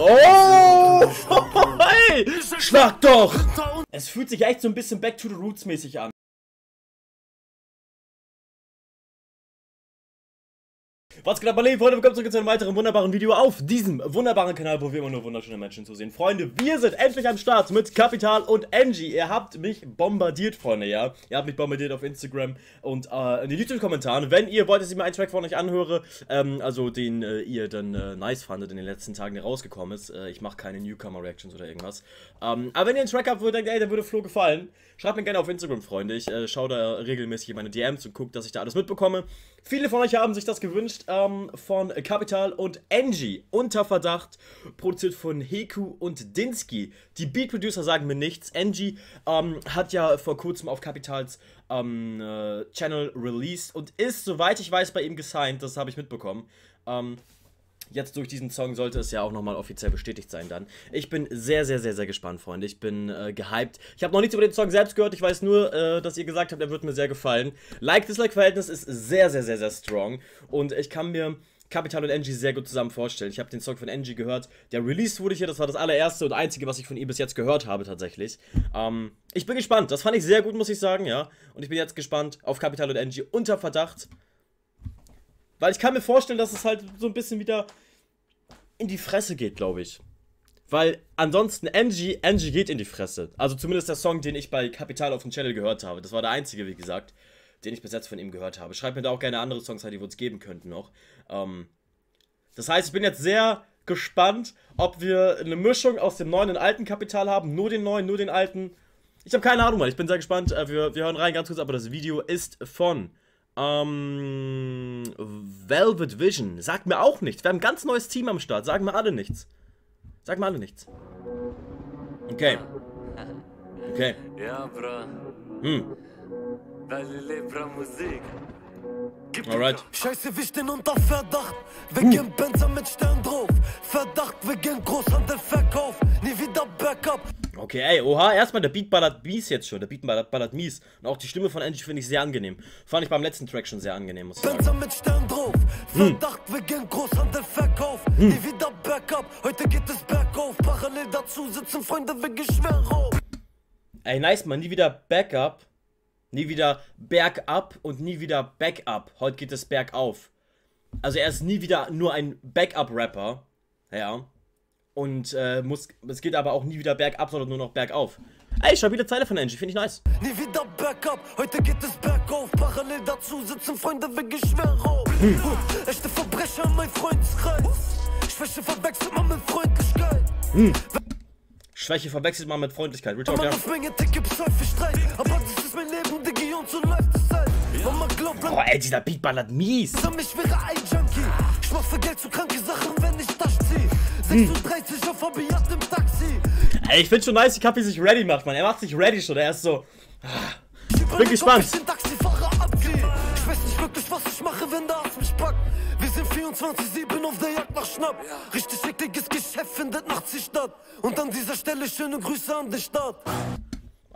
Oh! Hey! Schlag doch! Es fühlt sich echt so ein bisschen Back to the Roots mäßig an. Was geht ab, meine Freunde? Willkommen zurück zu einem weiteren wunderbaren Video auf diesem wunderbaren Kanal, wo wir immer nur wunderschöne Menschen zu sehen. Freunde, wir sind endlich am Start mit Capital und Angie. Ihr habt mich bombardiert, Freunde, ja? Ihr habt mich bombardiert auf Instagram und äh, in den YouTube-Kommentaren. Wenn ihr wollt, dass ich mir einen Track von euch anhöre, ähm, also den äh, ihr dann äh, nice fandet in den letzten Tagen, der rausgekommen ist. Äh, ich mache keine Newcomer-Reactions oder irgendwas. Ähm, aber wenn ihr einen Track habt, wo ihr denkt, ey, der würde Flo gefallen, schreibt mir gerne auf Instagram, Freunde. Ich äh, schaue da regelmäßig in meine DMs und gucke, dass ich da alles mitbekomme. Viele von euch haben sich das gewünscht ähm, von Capital und Angie. Unter Verdacht, produziert von Heku und Dinsky. Die Beat-Producer sagen mir nichts. Angie ähm, hat ja vor kurzem auf Capitals ähm, äh, Channel released und ist, soweit ich weiß, bei ihm gesigned. Das habe ich mitbekommen. Ähm, Jetzt durch diesen Song sollte es ja auch nochmal offiziell bestätigt sein dann. Ich bin sehr, sehr, sehr, sehr gespannt, Freunde. Ich bin äh, gehypt. Ich habe noch nichts über den Song selbst gehört. Ich weiß nur, äh, dass ihr gesagt habt, er wird mir sehr gefallen. Like-Dislike-Verhältnis ist sehr, sehr, sehr, sehr strong. Und ich kann mir Capital und Angie sehr gut zusammen vorstellen. Ich habe den Song von Angie gehört, der released wurde hier. Das war das allererste und einzige, was ich von ihr bis jetzt gehört habe, tatsächlich. Ähm, ich bin gespannt. Das fand ich sehr gut, muss ich sagen, ja. Und ich bin jetzt gespannt auf Capital und Angie unter Verdacht. Weil ich kann mir vorstellen, dass es halt so ein bisschen wieder in die Fresse geht, glaube ich. Weil ansonsten Angie, Angie geht in die Fresse. Also zumindest der Song, den ich bei Capital auf dem Channel gehört habe. Das war der einzige, wie gesagt, den ich bis jetzt von ihm gehört habe. Schreibt mir da auch gerne andere Songs die wir uns geben könnten noch. Ähm, das heißt, ich bin jetzt sehr gespannt, ob wir eine Mischung aus dem neuen und alten Kapital haben. Nur den neuen, nur den alten. Ich habe keine Ahnung, Mann. Ich bin sehr gespannt. Äh, wir, wir hören rein ganz kurz, aber das Video ist von ähm, Velvet Vision. Sagt mir auch nichts. Wir haben ein ganz neues Team am Start. Sagen mir alle nichts. Sagen mir alle nichts. Okay. Okay. Ja, bra. Hm. Alright. Scheiße, wir stehen unter Verdacht. Wegen Benzer mit Stern drauf. Okay, ey, oha, erstmal der Beat ballert mies jetzt schon. Der Beat ballert, ballert mies. Und auch die Stimme von Angie finde ich sehr angenehm. Fand ich beim letzten Track schon sehr angenehm, muss ich sagen. mit Stern drauf. Verdacht wegen Großhandel, Verkauf. Nie wieder Backup. Heute geht es bergauf. Parallel dazu sitzen Freunde wegen Schwerraub. Ey, nice, man, nie wieder Backup. Nie wieder Bergab und nie wieder Backup. Heute geht es bergauf. Also er ist nie wieder nur ein Backup-Rapper. Ja. Und äh, muss, es geht aber auch nie wieder bergab, sondern nur noch bergauf. Ey, stabile Zeile von Angie, finde ich nice. Nie wieder Backup. Heute geht es bergauf. Parallel dazu sitzen Freunde wegen Schwerraub. Echte Verbrecher, mein Freundeskreis. Schwäche verwechselt man mit Freundlichkeit. Schwäche verwechselt man mit Freundlichkeit. Real Talk, ja. Aber das ist mein Leben, Diggi, und so läuft es halt. Boah, ey, dieser Beat ballert mies. wäre ein Junkie. Ich mach für Geld zu kranke Sachen, wenn ich das. 36 auf Hobbyjacht im Taxi. Ey, ich finde schon nice, wie Kapi sich ready macht, man. Er macht sich ready schon. Er ist so. Bin gespannt. Ich den Taxifahrer. Ich weiß nicht wirklich, was ich mache, wenn der Arzt mich packt. Wir sind 24-7 auf der Jagd nach Schnapp. Richtig ekliges Geschäft findet nachts die statt. Und an dieser Stelle schöne Grüße an den Staat.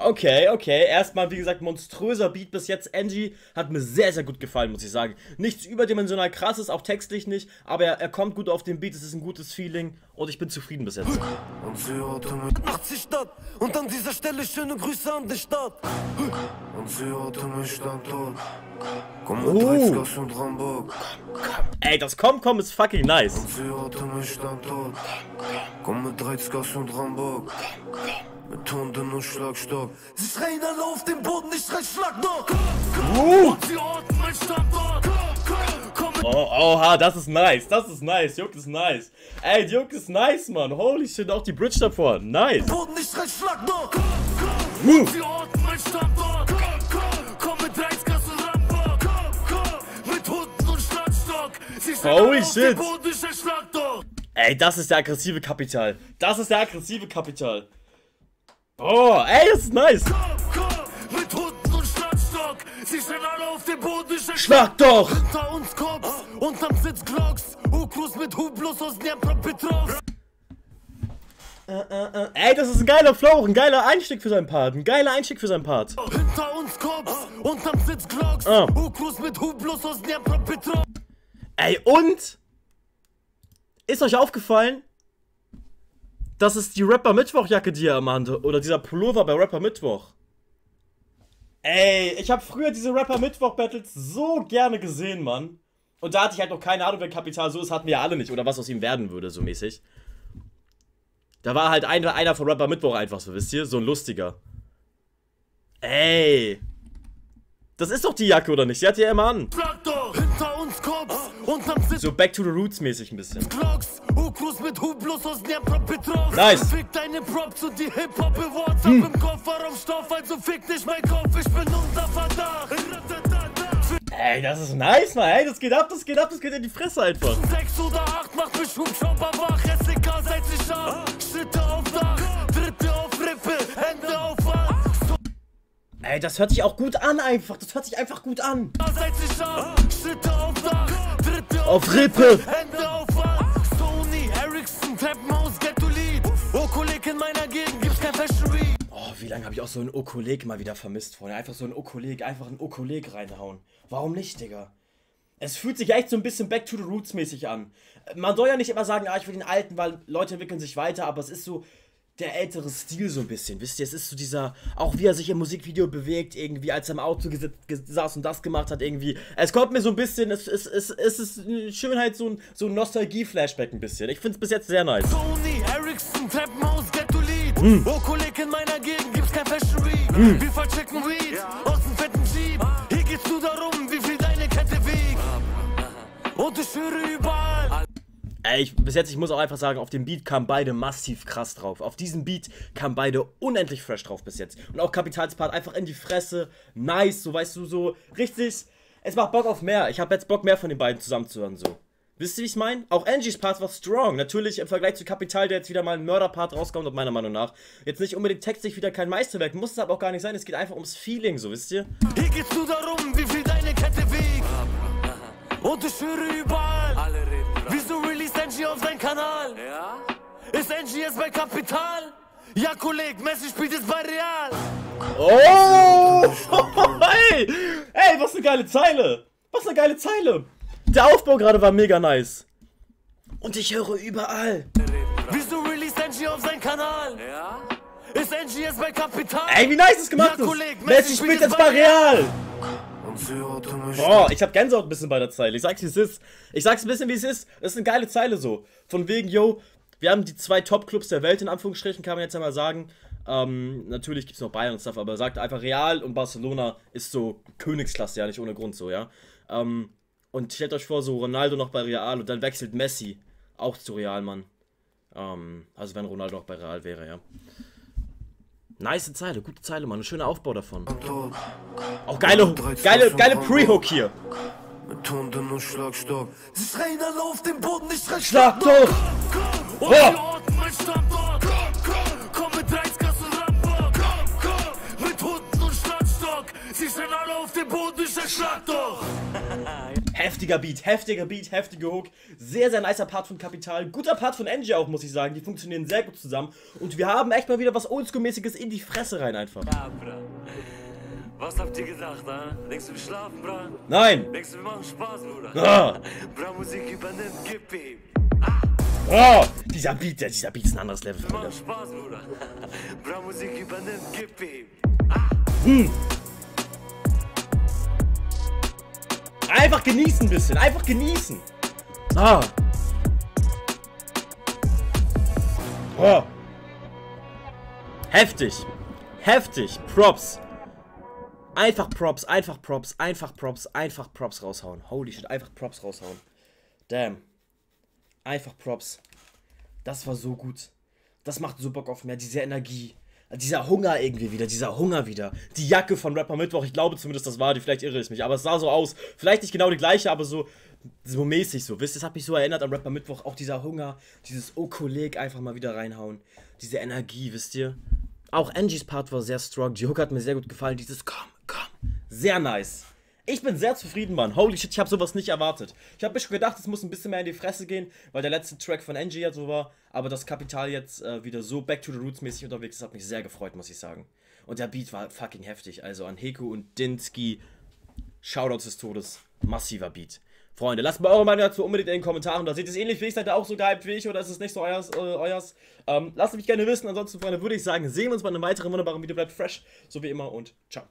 Okay, okay. Erstmal, wie gesagt, monströser Beat bis jetzt. Angie hat mir sehr, sehr gut gefallen, muss ich sagen. Nichts überdimensional krasses, auch textlich nicht, aber er, er kommt gut auf den Beat, es ist ein gutes Feeling und ich bin zufrieden bis jetzt. Und sie hatte mich nachts die Stadt. Und an dieser Stelle schöne Grüße an den Staat. Und sie hatte mich Standort. Komm mit Oh. Und Rambock. Ey, das Komm Komm ist fucking nice. Sie hatte mich Standort. Komm mit Reizgas und Rambock. Mit Hunden und Schlagstock. Sie schreien alle auf den Boden, ich schrei Schlag noch. Mit Oh, oha, das ist nice, das ist nice. Juck ist nice. Ey, Juck ist nice, Mann. Holy shit, auch die Bridge davor. Nice. Boden, ich schrei Schlag noch. Stehen Holy shit. Ey, das ist der aggressive Kapital. Das ist der aggressive Kapital. Oh, ey, das ist nice. Mit Hunden und Schlagstock. Sie stehen alle auf dem Boden, ich Schlag doch. Hinter uns Cops, unterm Sitz Glocks. Ukrus mit Hublos aus Dnepropetrovsk. Ey, das ist ein geiler Flow, ein geiler Einstieg für seinen Part. Ein geiler Einstieg für seinen Part. Hinter uns Cops, unterm Sitz Glocks. Ah. Ukrus mit Hublos aus Dnepropetrovsk. Ey, und? Ist euch aufgefallen? Das ist die Rapper Mittwoch-Jacke, die er immer hatte. Oder dieser Pullover bei Rapper Mittwoch. Ey, ich habe früher diese Rapper Mittwoch-Battles so gerne gesehen, Mann. Und da hatte ich halt noch keine Ahnung, wer Kapital so ist, hatten wir ja alle nicht. Oder was aus ihm werden würde, so mäßig. Da war halt einer, einer von Rapper Mittwoch einfach so, wisst ihr? So ein lustiger. Ey. Das ist doch die Jacke, oder nicht? Die hat ja immer an. Schlag doch! Hinter uns Cops, unterm Sitz So Back to the Roots mäßig ein bisschen. Glocks, Ukrus mit Hublus aus Dnepropetrovsk. Nice. Fick deine Props und die Hip-Hop-Awards hm. im Kofferraumstoff, also fick nicht mein Kopf, ich bin unter Verdacht. Ey, das ist nice, Mann. Ey, das geht ab, das geht ab, das geht in die Fresse einfach. Sechs oder acht macht mich Hubschrauber wach, SDK seit sich ab. Schritte auf Dach, Dritte auf Rippe, Hände auf Wand. Ey, das hört sich auch gut an einfach. Das hört sich einfach gut an. Seit sich ab, Schritte auf Dach, Auf Rippe. Hände auf Wand. Sony, Ericsson, Treppenhaus, Ghetto-Lied. Okolik in meiner Gegend, gibt's kein Fashion Week. Oh, wie lange habe ich auch so einen Okoleg mal wieder vermisst, Freunde. Einfach so einen Okoleg, einfach einen Okoleg reinhauen. Warum nicht, Digga? Es fühlt sich echt so ein bisschen Back to the Roots mäßig an. Man soll ja nicht immer sagen, ah, ich will den alten, weil Leute entwickeln sich weiter, aber es ist so der ältere Stil so ein bisschen, wisst ihr? Es ist so dieser, auch wie er sich im Musikvideo bewegt, irgendwie, als er im Auto saß und das gemacht hat, irgendwie. Es kommt mir so ein bisschen, es, es, es, es ist eine Schönheit, so ein, so ein Nostalgie-Flashback ein bisschen. Ich finde es bis jetzt sehr nice. Sony, Ericsson, Treppenhaus, Ghetto-Lied. Okolik in meiner Gegend, gibt's kein Fashion Week. Wir verchecken Weed aus dem fetten Jeep. Hier geht's nur darum, wie viel deine Kette wiegt. Und ich höre überall. Ey, ich, bis jetzt, ich muss auch einfach sagen, auf dem Beat kamen beide massiv krass drauf. Auf diesem Beat kamen beide unendlich fresh drauf bis jetzt. Und auch Kapitalspart einfach in die Fresse. Nice, so weißt du, so richtig. Es macht Bock auf mehr. Ich habe jetzt Bock mehr von den beiden zusammenzuhören, so. Wisst ihr, wie ich meine? Auch Angies Part war strong. Natürlich im Vergleich zu Kapital, der jetzt wieder mal ein Mörderpart rauskommt, meiner Meinung nach. Jetzt nicht unbedingt textlich wieder kein Meisterwerk. Muss es aber auch gar nicht sein. Es geht einfach ums Feeling, so wisst ihr? Hier geht's nur darum, wie viel deine Kette wiegt. Und ich höre überall. Wieso release Angie auf sein Kanal? Ja? Ist Angie jetzt bei Kapital? Ja, Kolleg, Messi spielt jetzt bei Real. Oh! hey! Ey, was eine geile Zeile! Was eine geile Zeile! Der Aufbau gerade war mega nice. Und ich höre überall. Wieso release Angie auf sein Kanal? Ja? Ist Angie jetzt bei Kapital? Ey, wie nice das gemacht Ja, ist! Kolleg, Messi spielt jetzt bei Real! Boah, ich hab Gänsehaut ein bisschen bei der Zeile. Ich sag's wie es ist. Ich sag's ein bisschen wie es ist. Das ist eine geile Zeile so. Von wegen, yo, wir haben die zwei Top-Clubs der Welt, in Anführungsstrichen, kann man jetzt einmal sagen. Ähm, natürlich gibt's noch Bayern und Stuff, aber er sagt einfach Real und Barcelona ist so Königsklasse, ja, nicht ohne Grund so, ja. Ähm, und stellt euch vor, so Ronaldo noch bei Real und dann wechselt Messi auch zu Real, Mann. Ähm, also wenn Ronaldo noch bei Real wäre, ja. Nice Zeile, gute Zeile, Mann. Ein schöner Aufbau davon. Auch geile, geile, geile Pre-Hook hier. Mit Hunden und Schlagstock. Sie schreien alle auf den Boden, ich schrei Schlag doch! Und Oh. Schlagstock. Sie schreien alle auf den Boden, ich schrei Schlag doch. Heftiger Beat, heftiger Beat, heftiger Hook. Sehr, sehr nicer Part von Kapital. Guter Part von Angie auch, muss ich sagen. Die funktionieren sehr gut zusammen. Und wir haben echt mal wieder was Oldschool-mäßiges in die Fresse rein einfach. Ja. Was habt ihr gedacht, ha? Denkst du, wir schlafen, Bra? Nein! Denkst du, wir machen Spaß, Bruder? Ah, Bra, Musik übernimmt, gib ihm. oh, dieser Beat, dieser Beat ist ein anderes Level. Wir machen Spaß, Bruder. Bra, Musik übernimmt, gib ihm. Einfach genießen ein bisschen, einfach genießen. Ah. Oh. Heftig. Heftig. Props. Einfach Props, einfach Props, einfach Props, einfach Props raushauen. Holy shit, einfach Props raushauen. Damn. Einfach Props. Das war so gut. Das macht so Bock auf mehr, diese Energie. Dieser Hunger irgendwie wieder, dieser Hunger wieder. Die Jacke von Rapper Mittwoch, ich glaube zumindest, das war die, vielleicht irre ich mich, aber es sah so aus. Vielleicht nicht genau die gleiche, aber so, so mäßig so. Wisst ihr, es hat mich so erinnert an Rapper Mittwoch, auch dieser Hunger, dieses Oh Kolleg einfach mal wieder reinhauen. Diese Energie, wisst ihr? Auch Angies Part war sehr strong. Die Hook hat mir sehr gut gefallen. Dieses Komm, komm. Sehr nice. Ich bin sehr zufrieden, Mann. Holy shit, ich habe sowas nicht erwartet. Ich habe mir schon gedacht, es muss ein bisschen mehr in die Fresse gehen, weil der letzte Track von Angie ja so war. Aber das Kapital jetzt äh, wieder so Back to the Roots mäßig unterwegs ist, hat mich sehr gefreut, muss ich sagen. Und der Beat war fucking heftig. Also an Heko und Dinsky, Shoutouts des Todes. Massiver Beat. Freunde, lasst mal eure Meinung dazu unbedingt in den Kommentaren. Da seht ihr es ähnlich wie ich, seid ihr auch so gehypt wie ich oder ist es nicht so euers? Äh, euers? Ähm, lasst mich gerne wissen. Ansonsten, Freunde, würde ich sagen, sehen wir uns bei einem weiteren wunderbaren Video. Bleibt fresh, so wie immer und ciao.